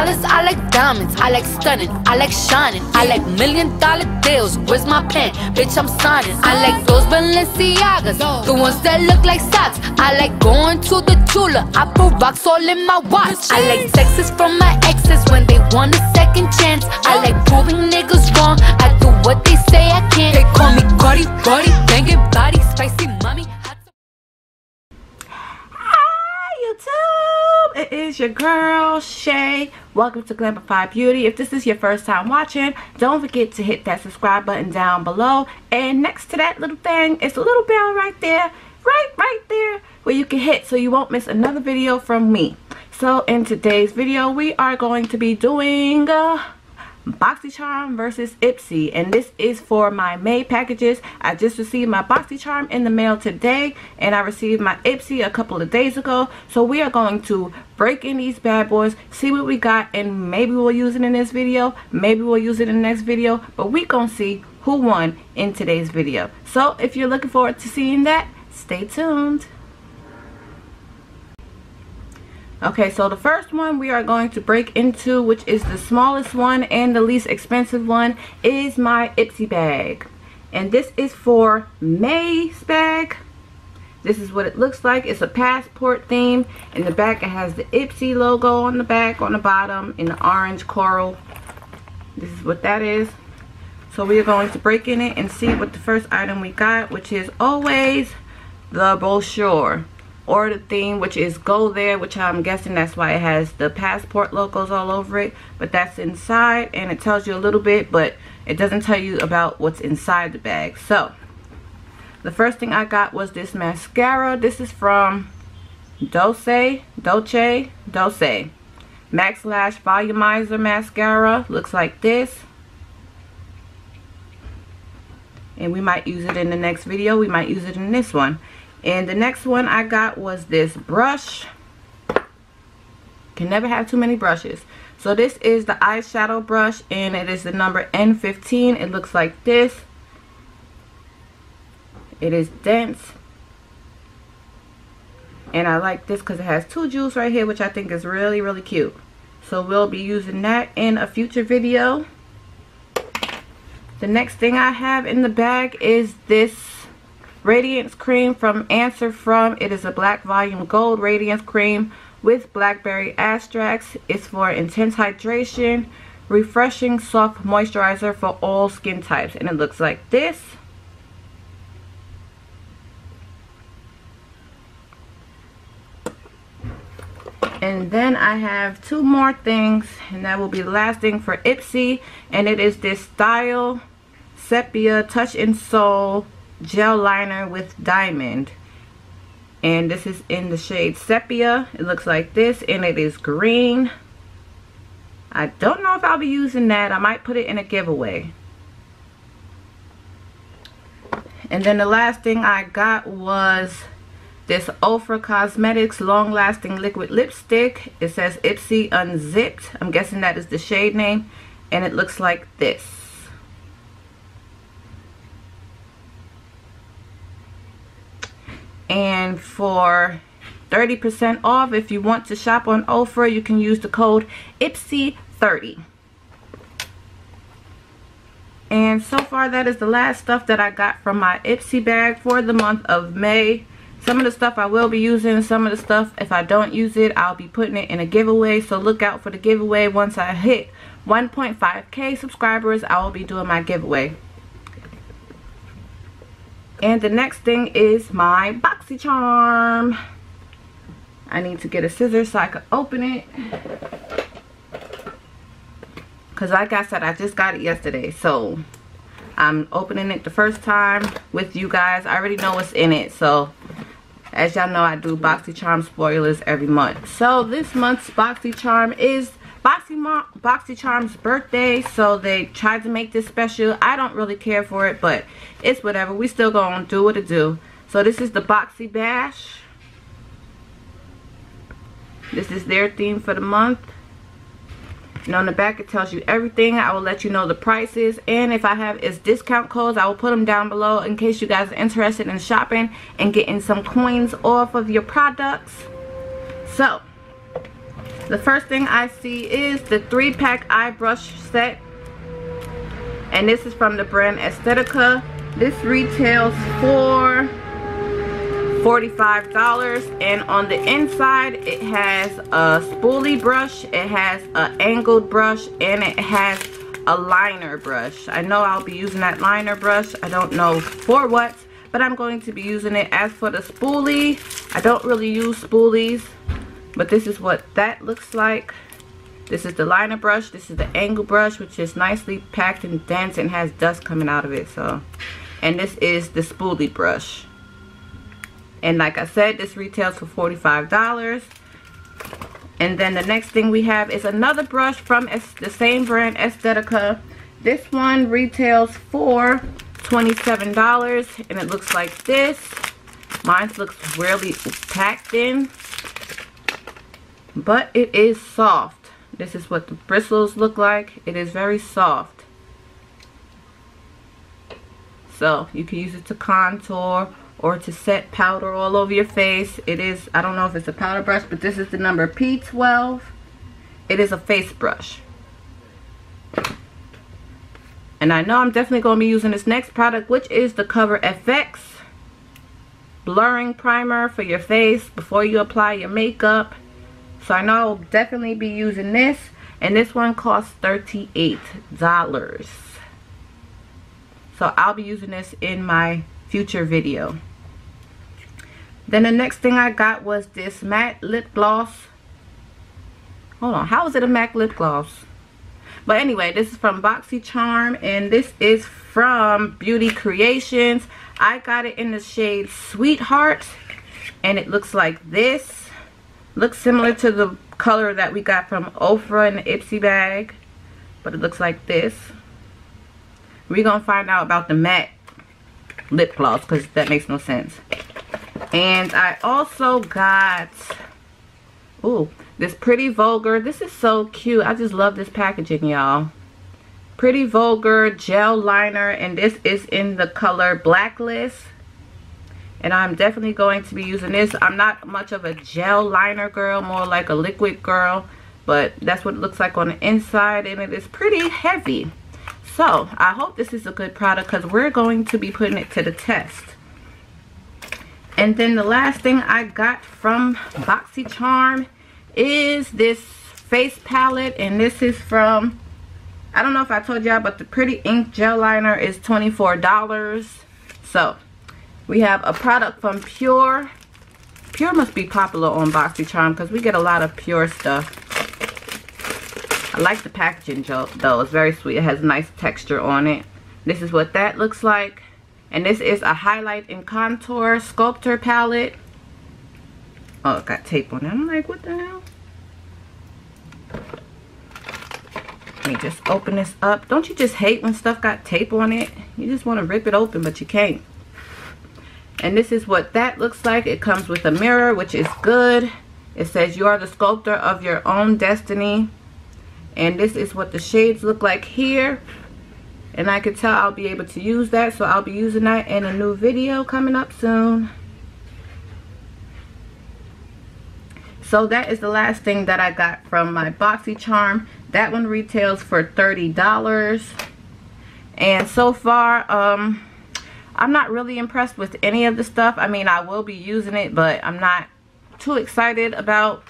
dollars, I like diamonds. I like stunning, I like shining. I like million dollar deals. Where's my pen? Bitch, I'm signing. I like those Balenciagas, the ones that look like socks. I like going to the Tula. I put rocks all in my watch. I like texts from my exes when they want a second chance. I like proving niggas wrong. I do what they say I can't. They call me Cardi, Cardi, banging body, spicy mommy. It is your girl Shay. Welcome to Glamplified Beauty. If this is your first time watching, don't forget to hit that subscribe button down below. And next to that little thing is a little bell right there, right, right there, where you can hit so you won't miss another video from me. So in today's video, we are going to be doing... Uh, BoxyCharm versus Ipsy and this is for my May packages. I just received my BoxyCharm in the mail today and I received my Ipsy a couple of days ago. So we are going to break in these bad boys, see what we got and maybe we'll use it in this video, maybe we'll use it in the next video, but we gonna see who won in today's video. So if you're looking forward to seeing that, stay tuned. Okay, so the first one we are going to break into, which is the smallest one and the least expensive one, is my Ipsy bag. And this is for May's bag. This is what it looks like. It's a passport theme. In the back, it has the Ipsy logo on the back, on the bottom, in the orange coral. This is what that is. So we are going to break in it and see what the first item we got, which is always the brochure or the theme which is go there which I'm guessing that's why it has the passport logos all over it but that's inside and it tells you a little bit but it doesn't tell you about what's inside the bag. So the first thing I got was this mascara. This is from Dolce Dolce Dolce. Max Lash Volumizer Mascara. Looks like this. And we might use it in the next video. We might use it in this one and the next one I got was this brush. Can never have too many brushes. So this is the eyeshadow brush and it is the number N15. It looks like this. It is dense. And I like this because it has two jewels right here which I think is really really cute. So we'll be using that in a future video. The next thing I have in the bag is this Radiance Cream from Answer From. It is a Black Volume Gold Radiance Cream with Blackberry Extracts. It's for intense hydration, refreshing soft moisturizer for all skin types. And it looks like this. And then I have two more things and that will be the last thing for Ipsy and it is this Style Sepia Touch in Sol gel liner with diamond. And this is in the shade sepia. It looks like this and it is green. I don't know if I'll be using that. I might put it in a giveaway. And then the last thing I got was this Ofra Cosmetics long lasting liquid lipstick. It says Ipsy unzipped. I'm guessing that is the shade name. And it looks like this and for 30% off. If you want to shop on Ofra you can use the code IPSY30 and so far that is the last stuff that I got from my Ipsy bag for the month of May. Some of the stuff I will be using some of the stuff if I don't use it I'll be putting it in a giveaway. So look out for the giveaway. Once I hit 1.5k subscribers I will be doing my giveaway and the next thing is my BoxyCharm. I need to get a scissor so I can open it. Because like I said, I just got it yesterday. So I'm opening it the first time with you guys. I already know what's in it. So as y'all know, I do BoxyCharm spoilers every month. So this month's BoxyCharm is Boxy BoxyCharm's birthday, so they tried to make this special. I don't really care for it, but it's whatever. We still gonna do what it do. So this is the Boxy Bash. This is their theme for the month. And on the back it tells you everything. I will let you know the prices. And if I have its discount codes, I will put them down below in case you guys are interested in shopping and getting some coins off of your products. So, the first thing I see is the three pack eye brush set. And this is from the brand Aesthetica this retails for $45 and on the inside it has a spoolie brush it has an angled brush and it has a liner brush. I know I'll be using that liner brush. I don't know for what but I'm going to be using it. As for the spoolie I don't really use spoolies but this is what that looks like this is the liner brush this is the angle brush which is nicely packed and dense and has dust coming out of it so and this is the spoolie brush and like I said, this retails for $45. And then the next thing we have is another brush from the same brand, Aesthetica. This one retails for $27 and it looks like this. Mine looks really packed in. But it is soft. This is what the bristles look like. It is very soft. So you can use it to contour or to set powder all over your face. It is, I don't know if it's a powder brush, but this is the number P12. It is a face brush. And I know I'm definitely going to be using this next product, which is the Cover FX Blurring Primer for your face before you apply your makeup. So I know I'll definitely be using this. And this one costs $38. So I'll be using this in my future video. Then the next thing I got was this matte lip gloss. Hold on, how is it a matte lip gloss? But anyway, this is from BoxyCharm and this is from Beauty Creations. I got it in the shade Sweetheart and it looks like this. Looks similar to the color that we got from Ofra in the Ipsy bag. But it looks like this. We're going to find out about the matte lip gloss because that makes no sense. And I also got, oh, this Pretty Vulgar. This is so cute. I just love this packaging, y'all. Pretty Vulgar gel liner. And this is in the color Blacklist. And I'm definitely going to be using this. I'm not much of a gel liner girl. More like a liquid girl. But that's what it looks like on the inside. And it is pretty heavy. So, I hope this is a good product because we're going to be putting it to the test. And then the last thing I got from BoxyCharm is this face palette. And this is from, I don't know if I told y'all, but the Pretty Ink Gel Liner is $24. So, we have a product from PÜR. PÜR must be popular on BoxyCharm because we get a lot of PÜR stuff. I like the packaging though. It's very sweet. It has nice texture on it. This is what that looks like. And this is a highlight and contour sculptor palette. Oh, it got tape on it. I'm like, what the hell? Let me just open this up. Don't you just hate when stuff got tape on it? You just want to rip it open, but you can't. And this is what that looks like. It comes with a mirror, which is good. It says you are the sculptor of your own destiny. And this is what the shades look like here and I can tell I'll be able to use that so I'll be using that in a new video coming up soon so that is the last thing that I got from my BoxyCharm that one retails for $30 and so far um I'm not really impressed with any of the stuff I mean I will be using it but I'm not too excited about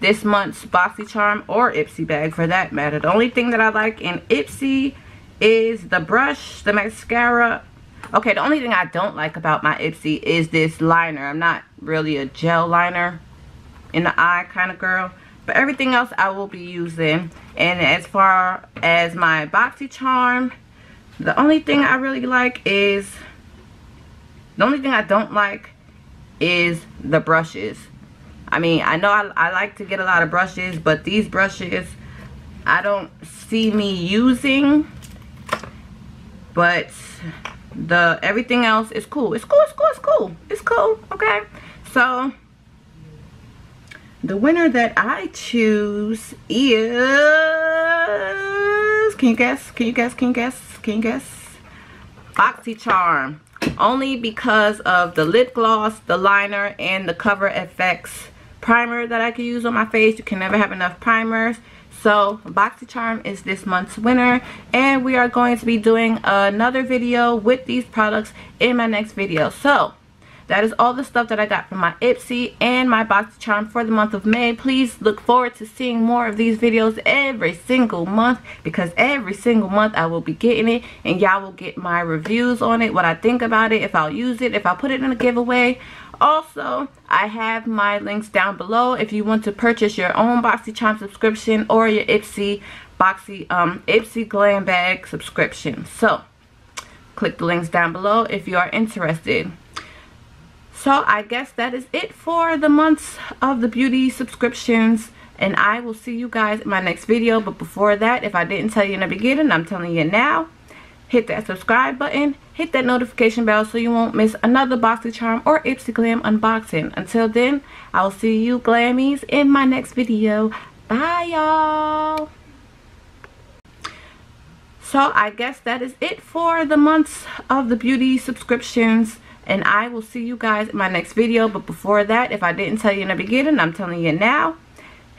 this month's BoxyCharm or Ipsy bag for that matter. The only thing that I like in Ipsy is the brush, the mascara. Okay, the only thing I don't like about my Ipsy is this liner. I'm not really a gel liner in the eye kind of girl. But everything else I will be using. And as far as my BoxyCharm, the only thing I really like is, the only thing I don't like is the brushes. I mean, I know I, I like to get a lot of brushes, but these brushes, I don't see me using but the everything else is cool. It's cool it's cool it's cool. It's cool okay? So the winner that I choose is can you guess can you guess can you guess can you guess? BoxyCharm only because of the lip gloss the liner and the cover FX primer that I can use on my face. You can never have enough primers. So BoxyCharm is this month's winner and we are going to be doing another video with these products in my next video. So that is all the stuff that I got from my Ipsy and my BoxyCharm for the month of May. Please look forward to seeing more of these videos every single month because every single month I will be getting it and y'all will get my reviews on it, what I think about it, if I'll use it, if I'll put it in a giveaway. Also i have my links down below if you want to purchase your own boxycharm subscription or your ipsy boxy um ipsy glam bag subscription. So click the links down below if you are interested so i guess that is it for the months of the beauty subscriptions and i will see you guys in my next video but before that if i didn't tell you in the beginning i'm telling you now hit that subscribe button, hit that notification bell so you won't miss another BoxyCharm or Ipsy Glam unboxing. Until then, I'll see you Glammies in my next video. Bye, y'all. So I guess that is it for the months of the beauty subscriptions. And I will see you guys in my next video. But before that, if I didn't tell you in the beginning, I'm telling you now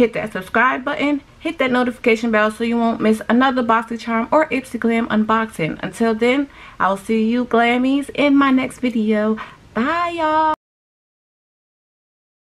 hit that subscribe button, hit that notification bell so you won't miss another BoxyCharm or Ipsy Glam unboxing. Until then, I will see you Glammies in my next video. Bye, y'all.